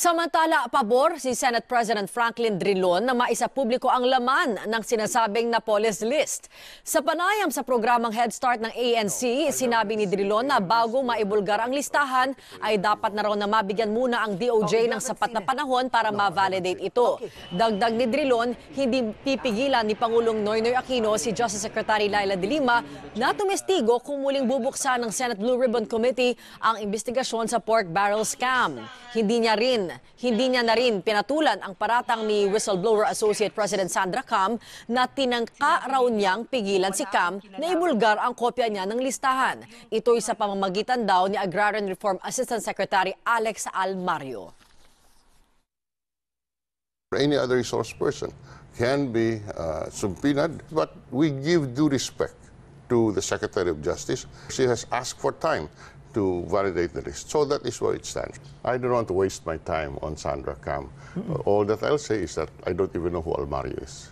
Samantala, pabor si Senate President Franklin Drilon na maisa publiko ang laman ng sinasabing Napoles list. Sa panayam sa programang Head Start ng ANC, sinabi ni Drilon na bago maibulgar ang listahan ay dapat na raw na mabigyan muna ang DOJ ng sapat na panahon para ma-validate ito. Dagdag ni Drilon, hindi pipigilan ni Pangulong Noynoy Aquino si Justice Secretary Laila de Lima na tumestigo kung muling bubuksan ng Senate Blue Ribbon Committee ang investigasyon sa pork barrel scam. Hindi niya rin hindi niya na rin pinatulan ang paratang ni Whistleblower Associate President Sandra Cam na tinangka raw niyang pigilan si Cam na ibulgar ang kopya niya ng listahan. Ito'y sa pamamagitan daw ni Agrarian Reform Assistant Secretary Alex Almario. Any other resource person can be uh, subpoenaed, but we give due respect to the Secretary of Justice. She has asked for time to validate the list. So that is where it stands. I don't want to waste my time on Sandra Cam. All that I'll say is that I don't even know who Almario is.